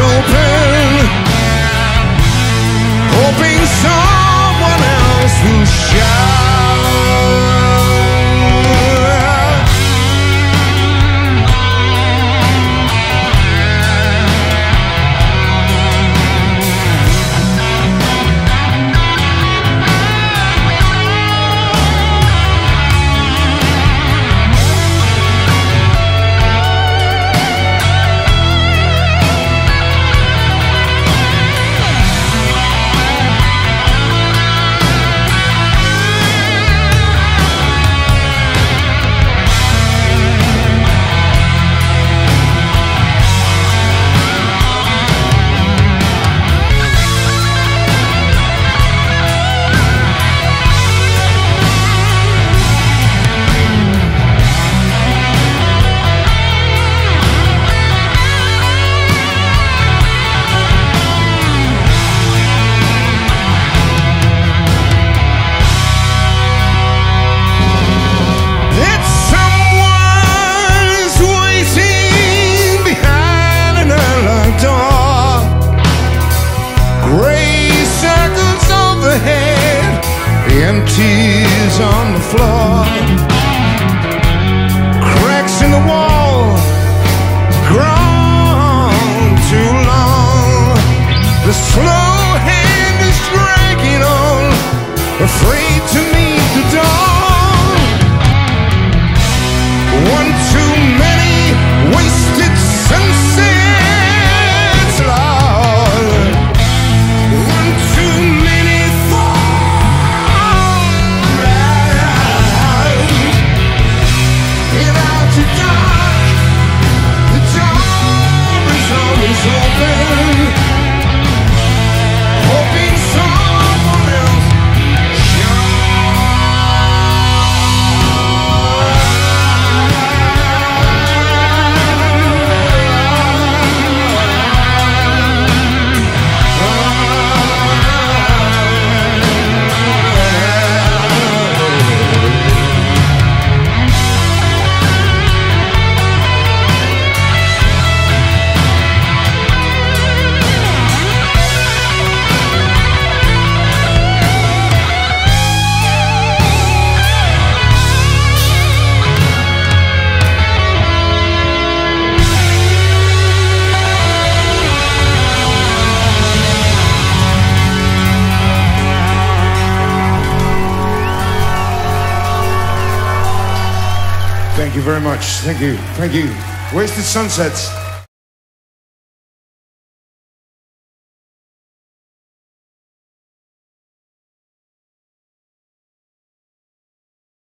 open. Hoping someone else will shout. Empties on the floor. Cracks in the wall, grown too long. The slow hand is dragging on, afraid Thank you very much. Thank you. Thank you. Wasted Sunsets.